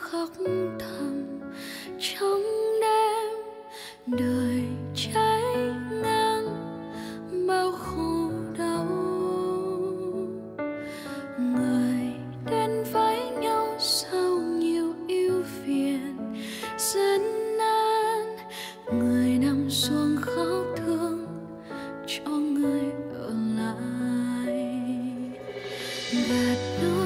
khóc thầm trong đêm đời cháy ngang bao khổ đau. Người đến với nhau sau nhiều yêu phiền, dân nan người nằm xuống khóc thương cho người ở lại. Gạt nỗi